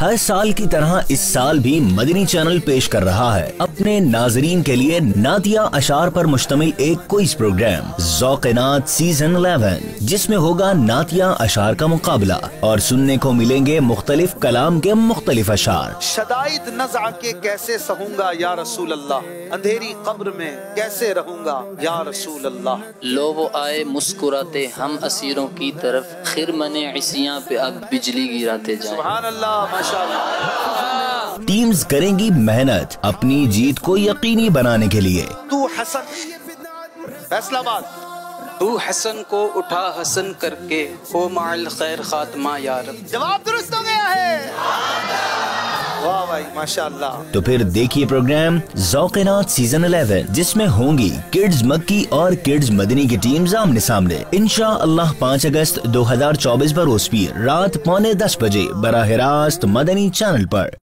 हर साल की तरह इस साल भी मदनी चैनल पेश कर रहा है। अपने नाजरीन के लिए नातिया अशार पर मुश्तमिल एक क्विज प्रोग्राम जौकनात सीज़न 11 जिसमें होगा नातिया अशार का मुकाबला और सुनने को मिलेंगे मुख्तलिफ़ कलाम के मुख्तलिफ़ अशार। शदाइद नजा के कैसे सहूँगा या रसूल अल्लाह अंधेरी कब्र में कैसे रहूँगा या रसूल अल्लाह लो वो आए मुस्कुराते हम असीरों की तरफ़ खिर मने इसियाँ पे अब बिजली गिराते जाए। अल्लाह टीम्स करेंगी मेहनत अपनी जीत को यकीनी बनाने के लिए। तू हसन फैसलाबाद। तू हसन को उठा हसन करके हो माल खैर खात्मा यार जवाब दुरुस्त हो तो फिर देखिए प्रोग्राम जौकनात सीज़न 11 जिसमें होंगी किड्स मक्की और किड्स मदनी की टीम आमने सामने इनशा अल्लाह पाँच अगस्त 2024 बरोस पीर रात पौने दस बजे, बराह रास्त मदनी चैनल पर।